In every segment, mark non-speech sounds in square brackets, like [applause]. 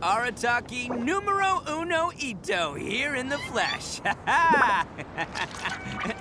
Arataki numero uno Itto here in the flesh. [laughs] [laughs]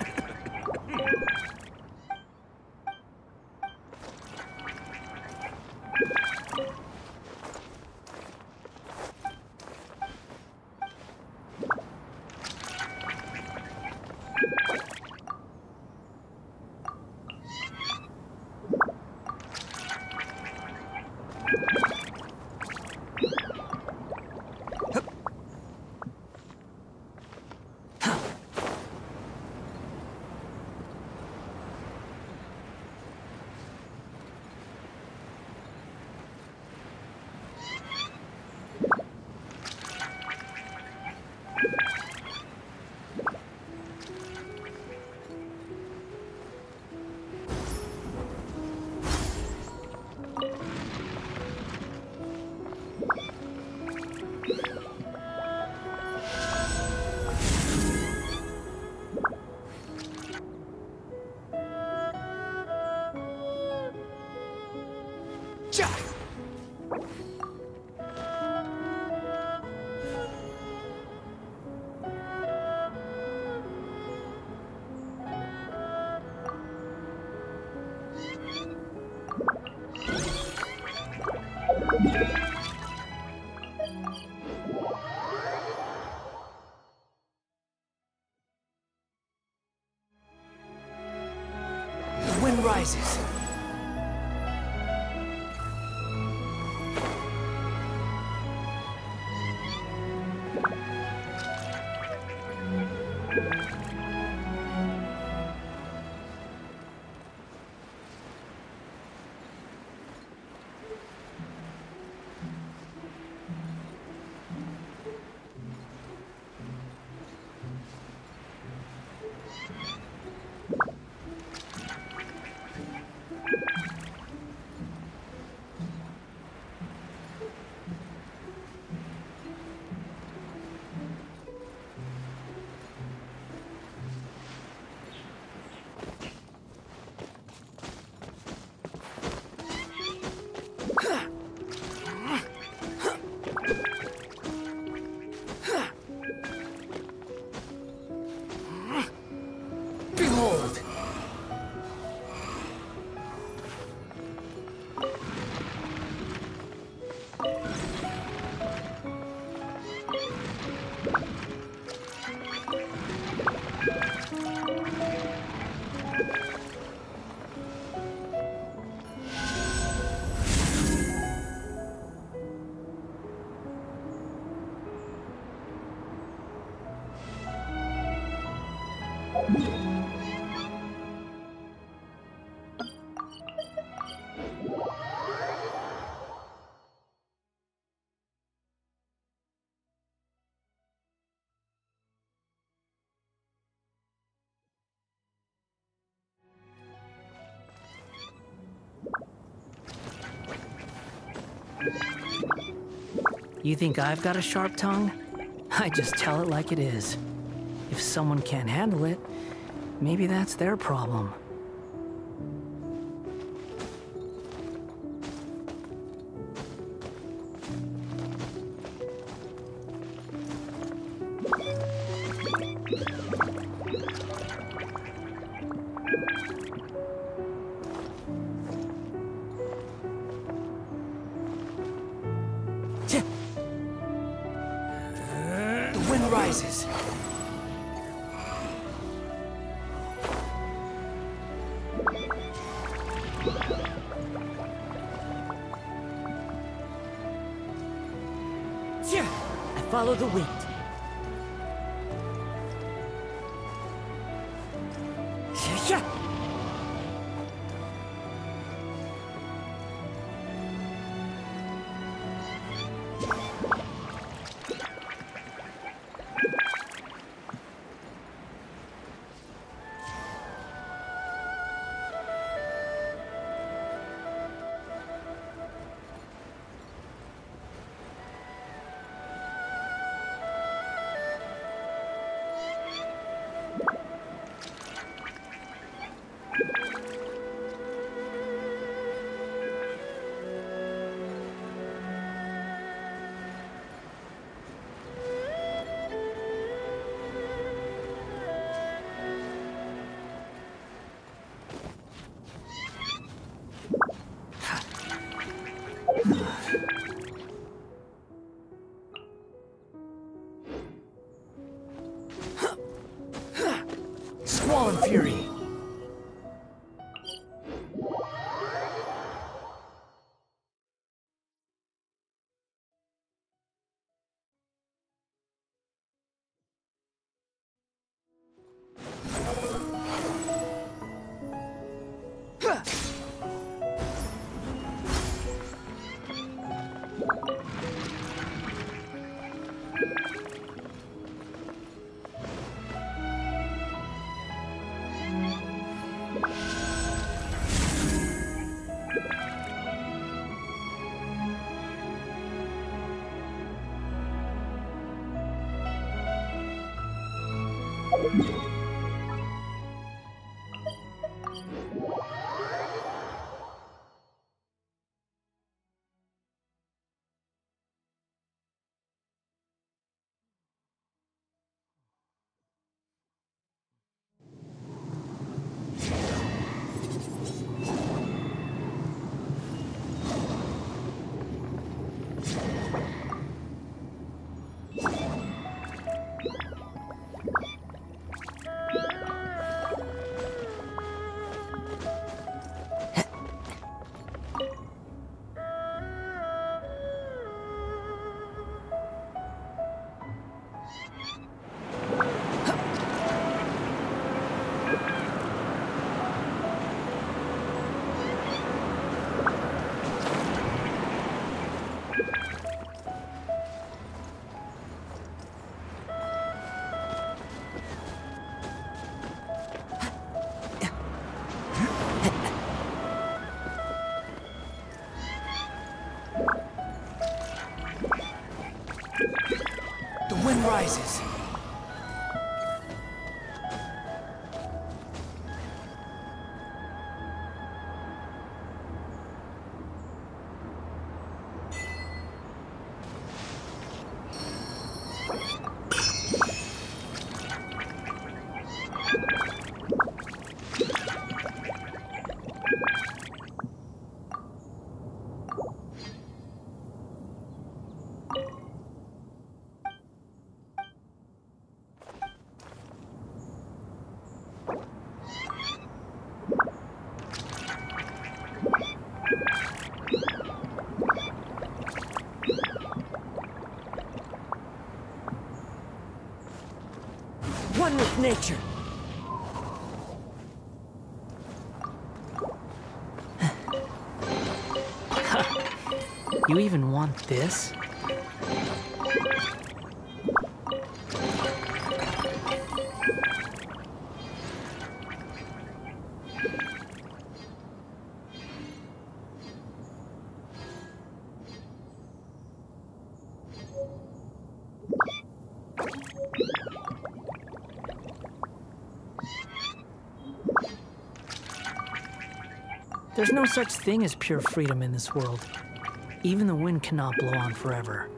países. You think I've got a sharp tongue? I just tell it like it is. If someone can't handle it, maybe that's their problem. I follow the wind. Rises. You even want this? There's no such thing as pure freedom in this world. Even the wind cannot blow on forever.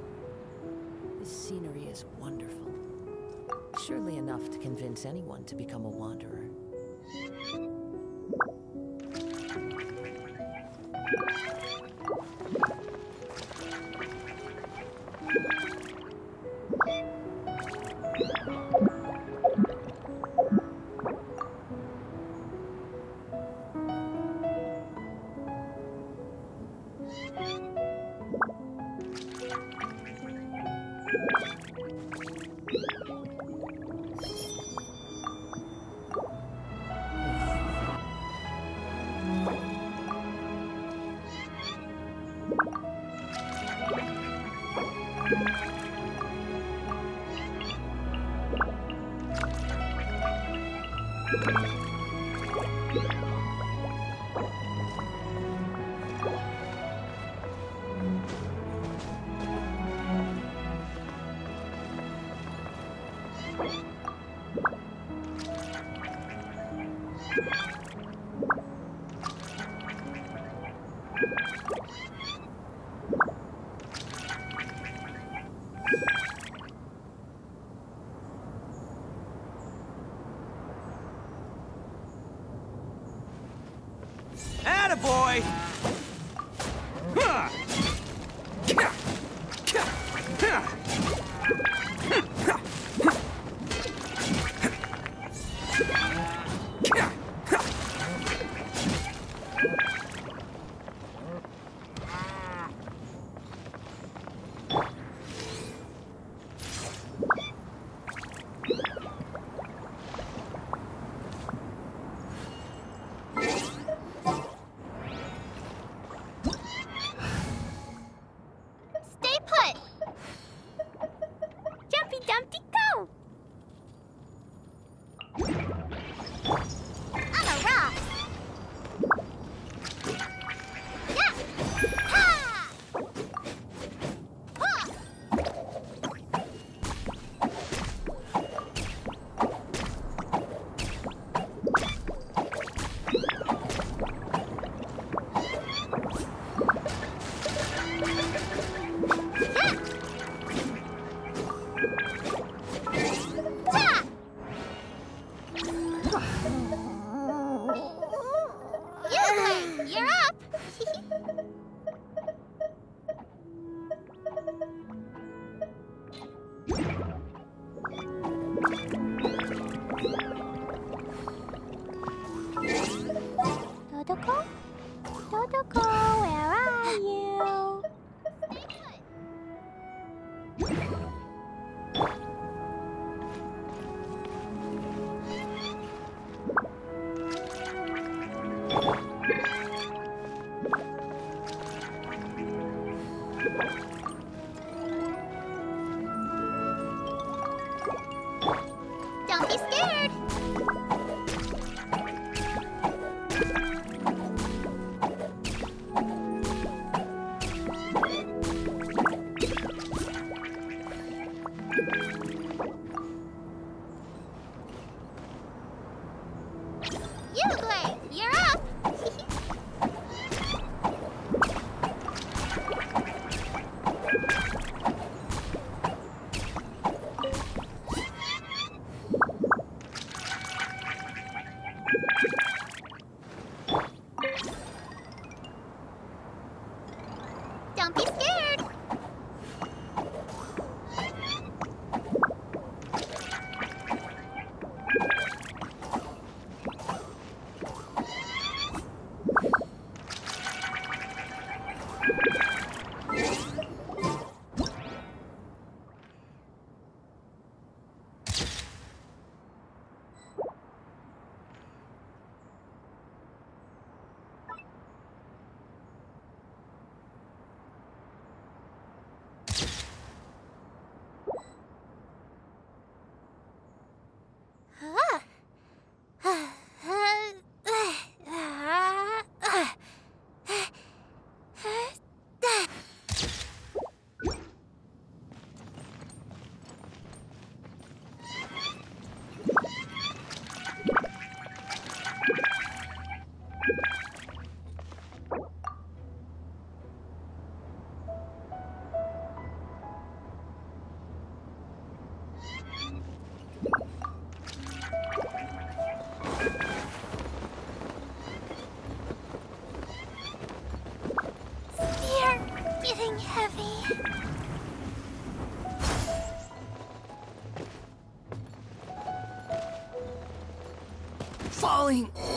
going.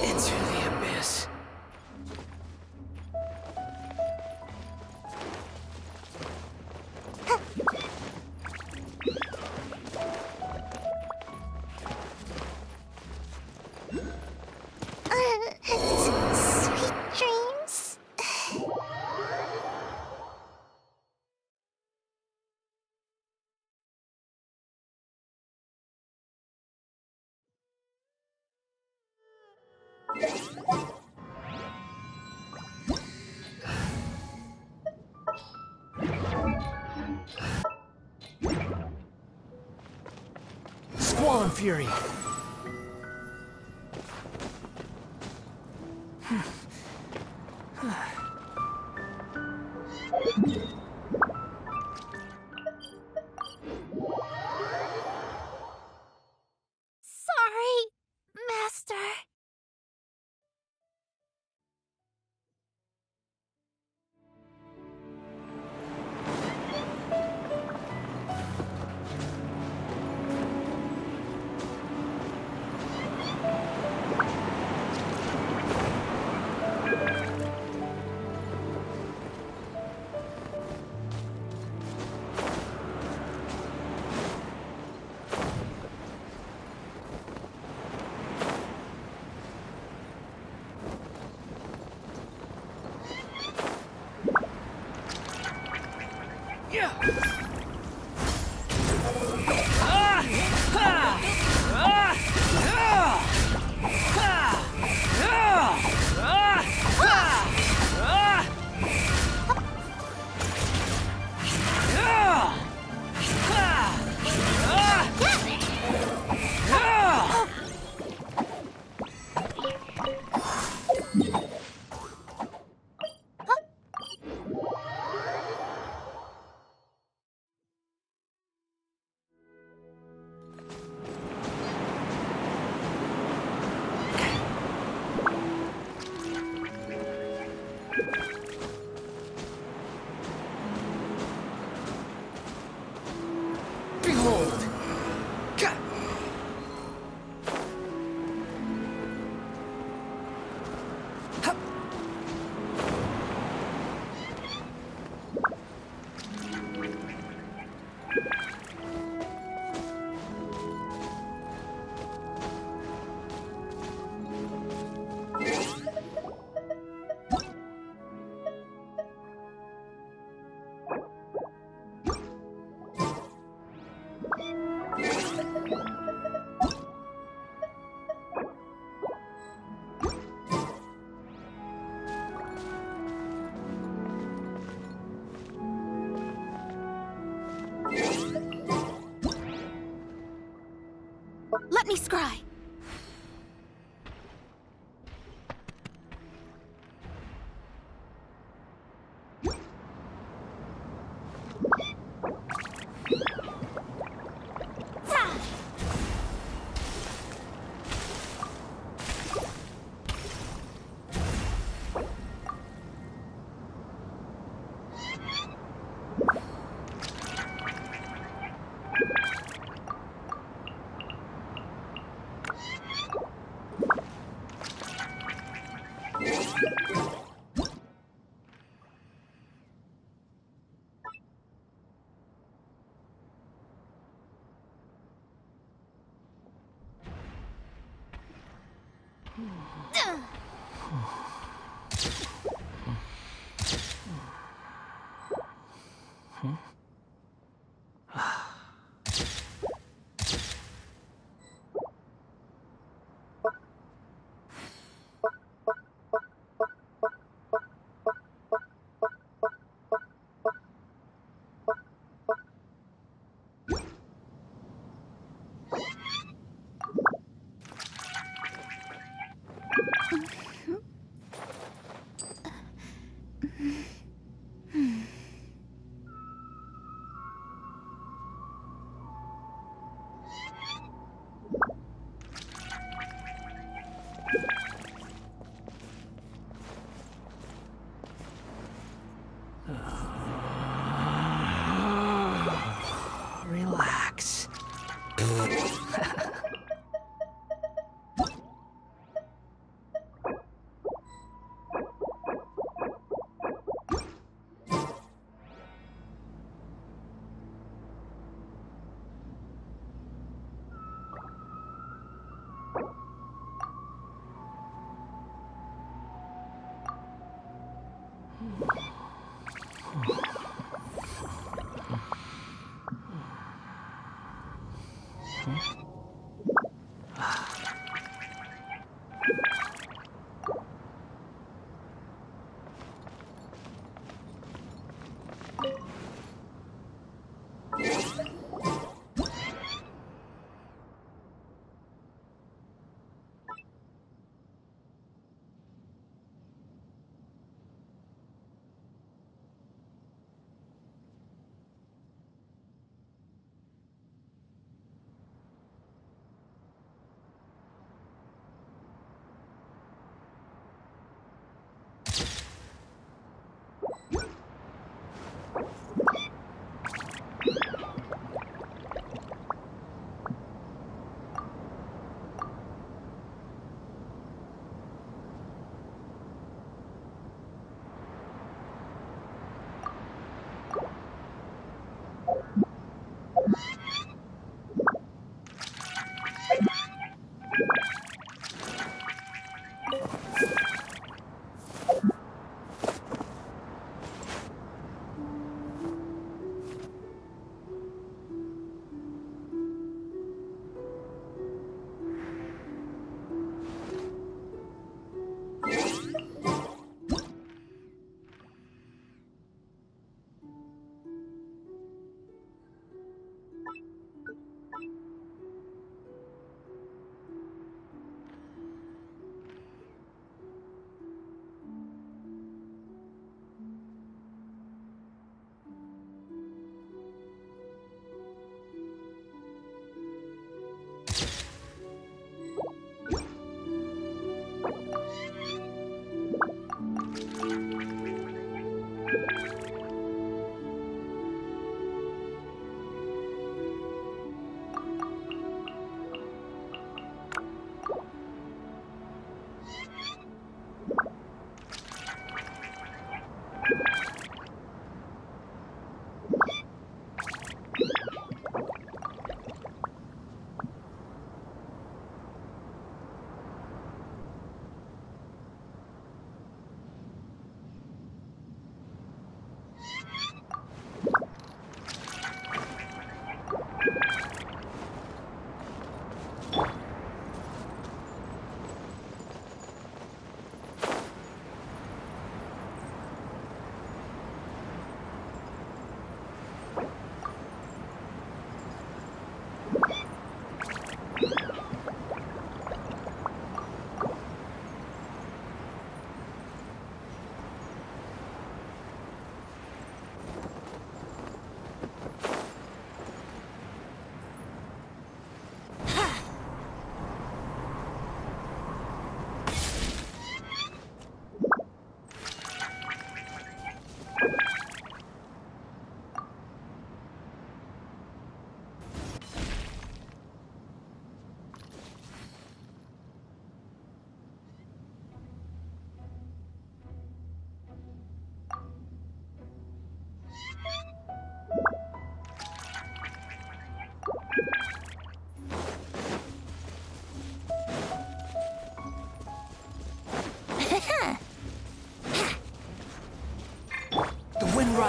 Squall and Fury. Yeah! Me scry.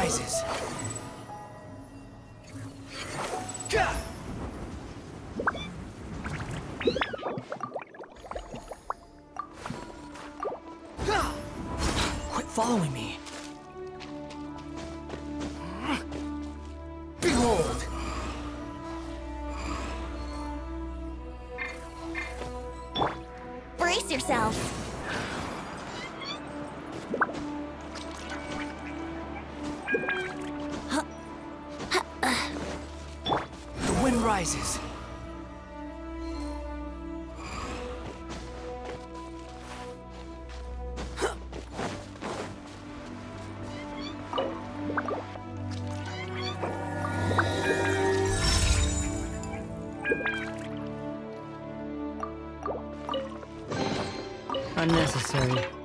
Rises. Rises. Unnecessary.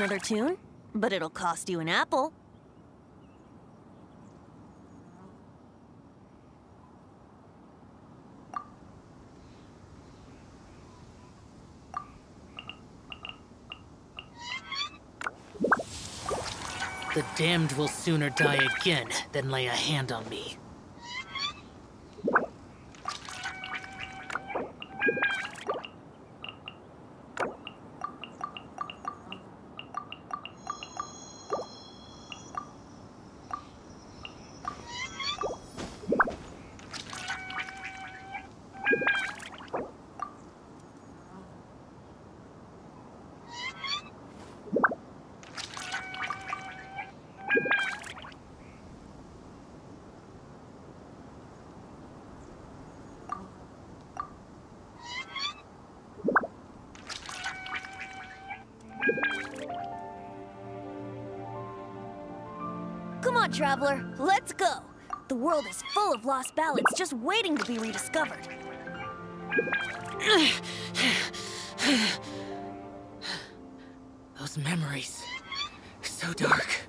Another tune, but it'll cost you an apple. The damned will sooner die again than lay a hand on me. Full of lost ballads just waiting to be rediscovered. [sighs] Those memories. So dark.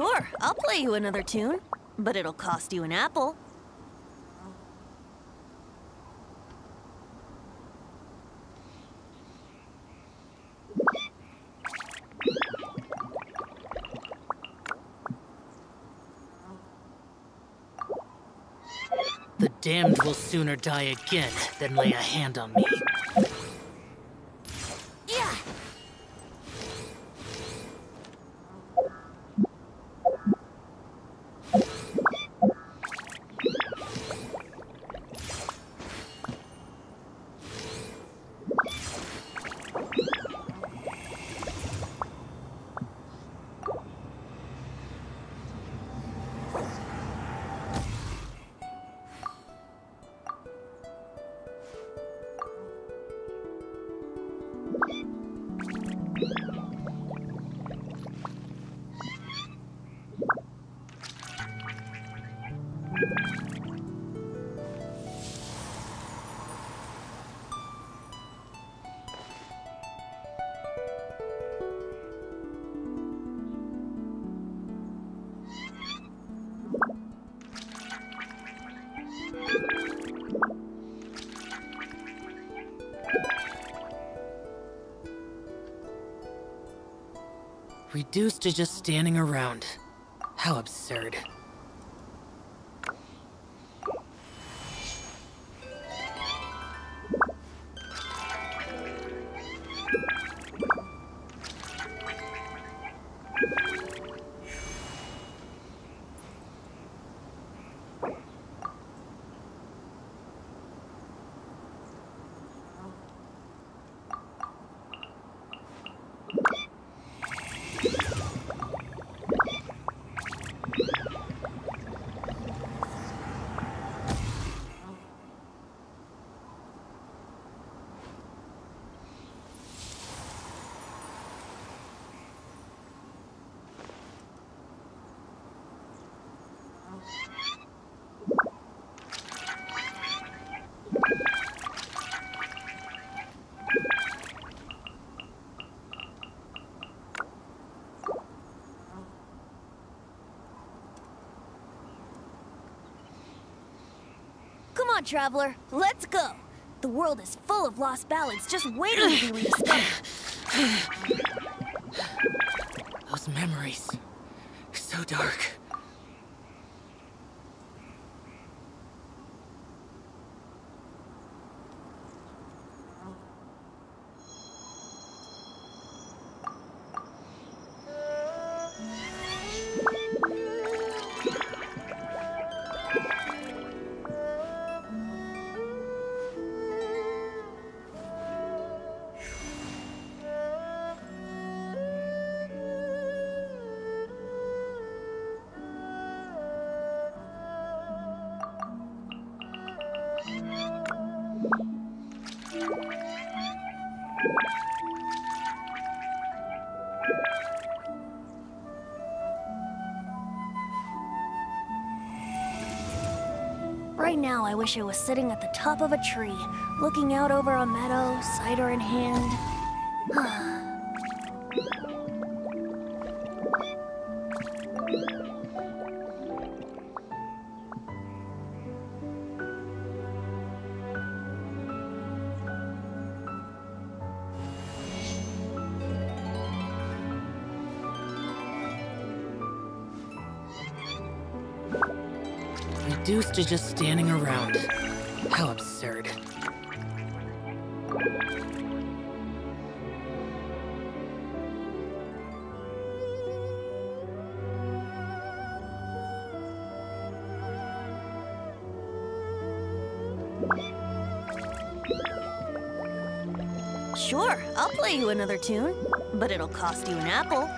Sure, I'll play you another tune, but it'll cost you an apple. The damned will sooner die again than lay a hand on me. Reduced to just standing around. How absurd. On, traveler, let's go. The world is full of lost ballads just waiting to be rediscovered. Those memories. So dark. Now, I wish I was sitting at the top of a tree, looking out over a meadow, cider in hand. Reduced to just standing around. How absurd. Sure, I'll play you another tune, but it'll cost you an apple.